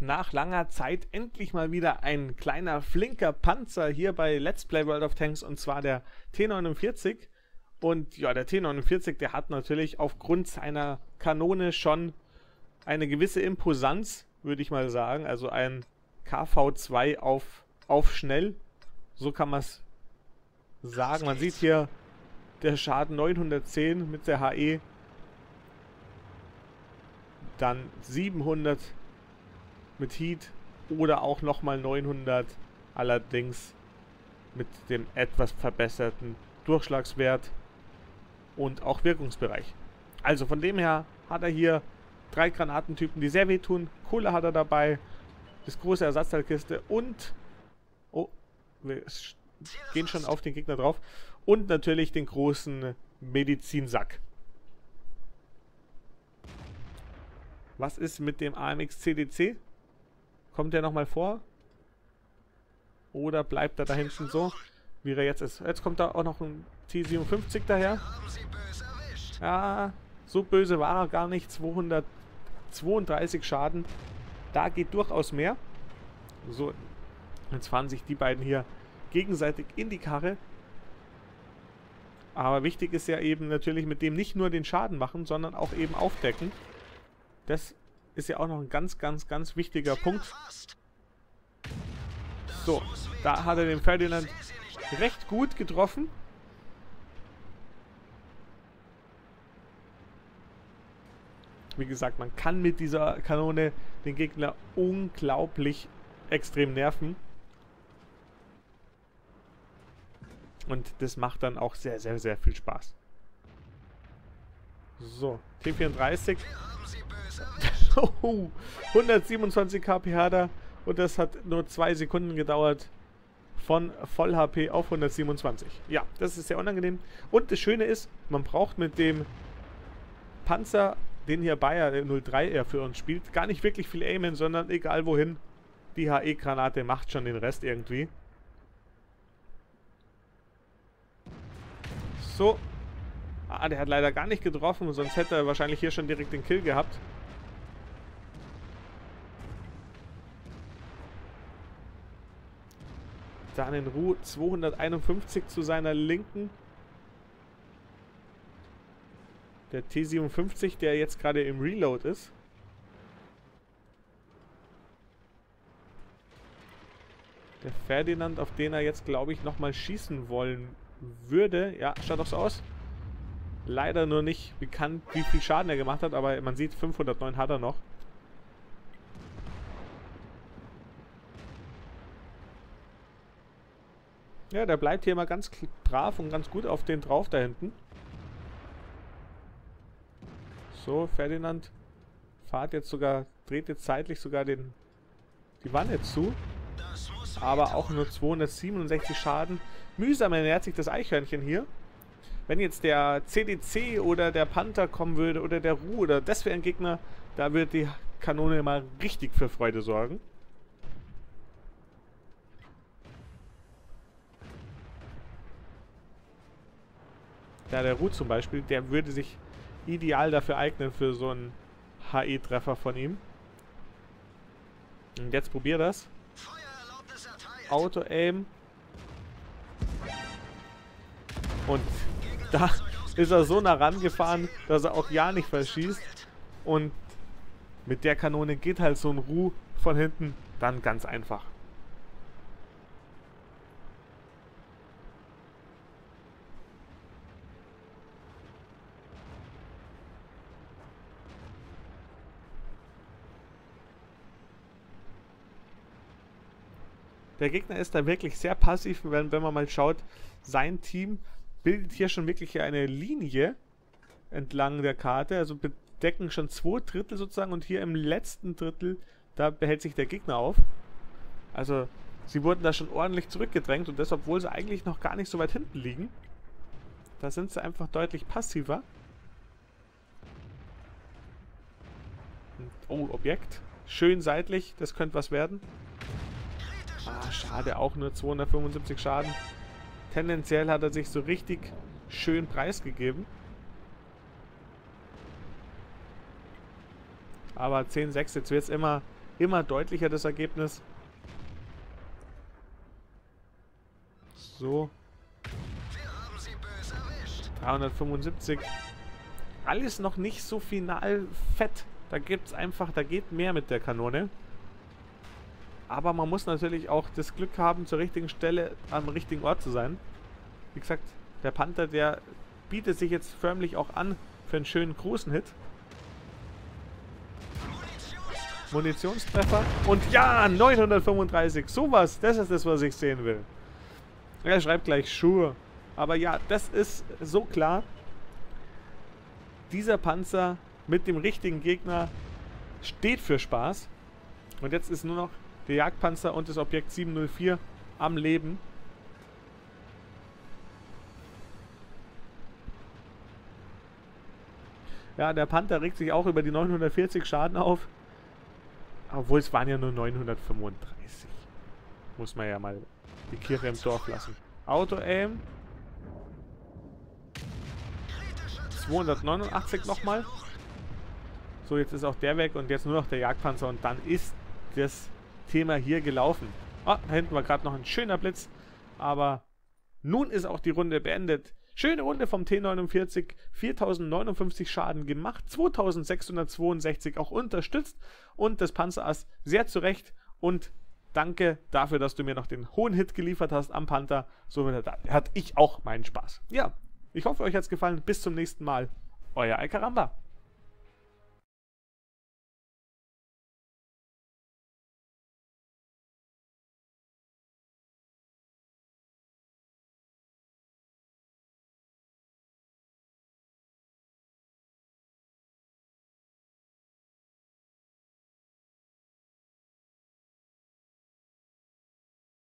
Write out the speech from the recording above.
nach langer Zeit endlich mal wieder ein kleiner flinker Panzer hier bei Let's Play World of Tanks und zwar der T49. Und ja, der T49, der hat natürlich aufgrund seiner Kanone schon eine gewisse Imposanz, würde ich mal sagen. Also ein KV2 auf, auf schnell. So kann man es sagen. Man sieht hier der Schaden 910 mit der HE. Dann 700 mit Heat oder auch nochmal 900 allerdings mit dem etwas verbesserten Durchschlagswert und auch Wirkungsbereich. Also von dem her hat er hier drei Granatentypen, die sehr wehtun. Kohle hat er dabei, das große Ersatzteilkiste und oh, wir gehen schon auf den Gegner drauf und natürlich den großen Medizinsack. Was ist mit dem AMX CDC? Kommt der nochmal vor? Oder bleibt er da hinten so, wie er jetzt ist? Jetzt kommt da auch noch ein T57 daher. Ja, so böse war er gar nicht. 232 Schaden. Da geht durchaus mehr. So, jetzt fahren sich die beiden hier gegenseitig in die Karre. Aber wichtig ist ja eben natürlich mit dem nicht nur den Schaden machen, sondern auch eben aufdecken. Das ist ja auch noch ein ganz, ganz, ganz wichtiger Punkt. So, da hat er den Ferdinand recht gut getroffen. Wie gesagt, man kann mit dieser Kanone den Gegner unglaublich extrem nerven. Und das macht dann auch sehr, sehr, sehr viel Spaß. So, T34 oh, 127 kph da und das hat nur zwei Sekunden gedauert von Voll HP auf 127. Ja, das ist sehr unangenehm. Und das Schöne ist, man braucht mit dem Panzer, den hier Bayer 03 er für uns spielt, gar nicht wirklich viel aimen, sondern egal wohin, die HE-Granate macht schon den Rest irgendwie. So. Ah, der hat leider gar nicht getroffen, sonst hätte er wahrscheinlich hier schon direkt den Kill gehabt. Dann in Ruhe 251 zu seiner Linken. Der T57, der jetzt gerade im Reload ist. Der Ferdinand, auf den er jetzt, glaube ich, nochmal schießen wollen würde. Ja, schaut doch so aus. Leider nur nicht bekannt, wie viel Schaden er gemacht hat, aber man sieht, 509 hat er noch. Ja, der bleibt hier mal ganz brav und ganz gut auf den drauf da hinten. So, Ferdinand fahrt jetzt sogar, dreht jetzt zeitlich sogar den, die Wanne zu. Aber auch nur 267 Schaden. Mühsam ernährt sich das Eichhörnchen hier. Wenn jetzt der CDC oder der Panther kommen würde oder der Ruh oder das wäre ein Gegner, da würde die Kanone mal richtig für Freude sorgen. Ja, der Ruth zum Beispiel, der würde sich ideal dafür eignen für so einen HE-Treffer von ihm. Und jetzt probier das. Auto-Aim. Und da ist er so nah rangefahren, dass er auch ja nicht verschießt. Und mit der Kanone geht halt so ein Ruh von hinten dann ganz einfach. Der Gegner ist da wirklich sehr passiv, wenn, wenn man mal schaut, sein Team bildet hier schon wirklich eine Linie entlang der Karte, also bedecken schon zwei Drittel sozusagen und hier im letzten Drittel, da behält sich der Gegner auf. Also sie wurden da schon ordentlich zurückgedrängt und das, obwohl sie eigentlich noch gar nicht so weit hinten liegen. Da sind sie einfach deutlich passiver. oh, Objekt. Schön seitlich, das könnte was werden. Ah, schade, auch nur 275 Schaden. Tendenziell hat er sich so richtig schön preisgegeben. Aber 10-6, jetzt wird es immer immer deutlicher, das Ergebnis. So. 375. Alles noch nicht so final fett. Da gibt es einfach, da geht mehr mit der Kanone. Aber man muss natürlich auch das Glück haben, zur richtigen Stelle am richtigen Ort zu sein. Wie gesagt, der Panther, der bietet sich jetzt förmlich auch an für einen schönen großen Hit. Munitionstreffer. Und ja, 935. Sowas, das ist das, was ich sehen will. Er schreibt gleich Schuhe. Aber ja, das ist so klar. Dieser Panzer mit dem richtigen Gegner steht für Spaß. Und jetzt ist nur noch der Jagdpanzer und das Objekt 704 am Leben. Ja, der Panther regt sich auch über die 940 Schaden auf. Obwohl es waren ja nur 935. Muss man ja mal die Kirche im Dorf lassen. Auto-Aim. 289 nochmal. So, jetzt ist auch der weg und jetzt nur noch der Jagdpanzer und dann ist das Thema hier gelaufen. Ah, da hinten war gerade noch ein schöner Blitz, aber nun ist auch die Runde beendet. Schöne Runde vom T49, 4059 Schaden gemacht, 2662 auch unterstützt und das Panzerass sehr zurecht und danke dafür, dass du mir noch den hohen Hit geliefert hast am Panther. Somit hatte ich auch meinen Spaß. Ja, ich hoffe, euch hat es gefallen. Bis zum nächsten Mal. Euer Alcaramba.